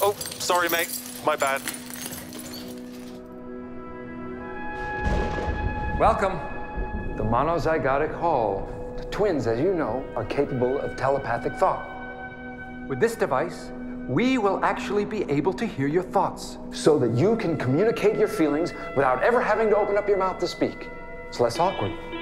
Oh, sorry, mate. My bad. Welcome. The monozygotic Hall. The twins, as you know, are capable of telepathic thought. With this device, we will actually be able to hear your thoughts so that you can communicate your feelings without ever having to open up your mouth to speak. It's less awkward.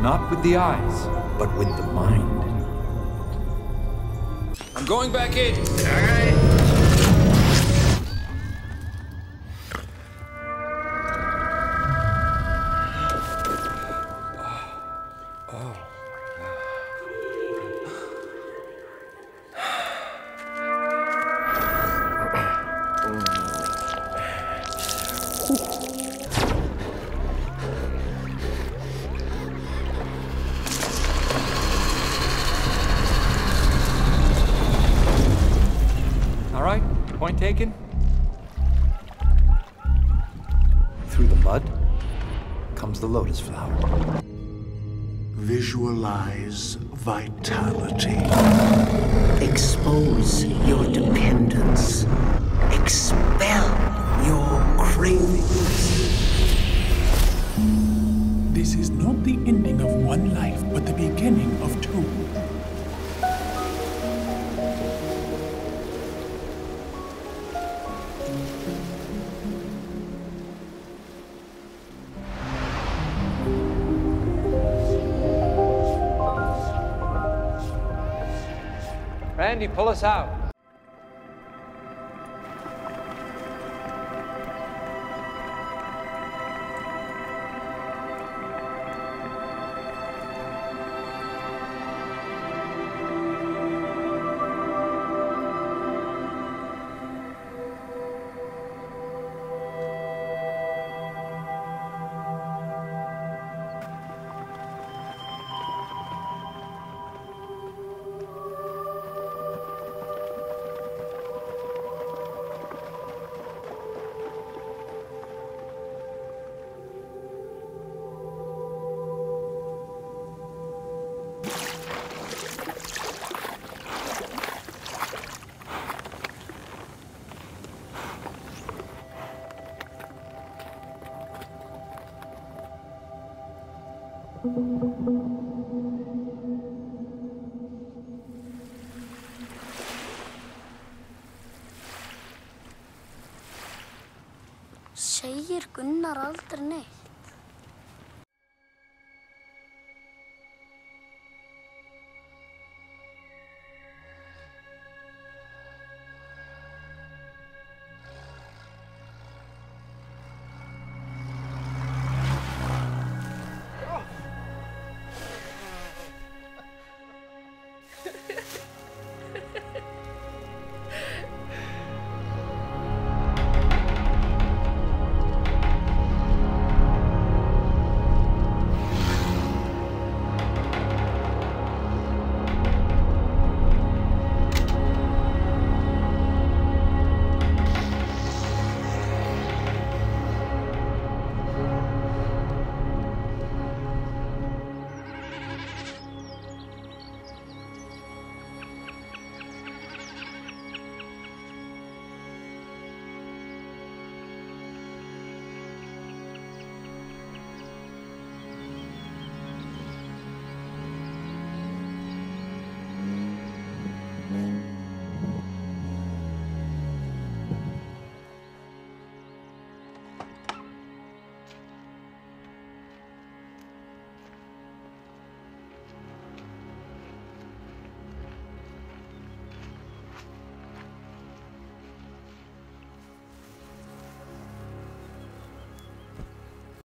Not with the eyes, but with the mind. I'm going back in. All taken. Through the mud comes the lotus flower. Visualize vitality. Expose Randy, pull us out. Segir Gunnar aldrei neitt?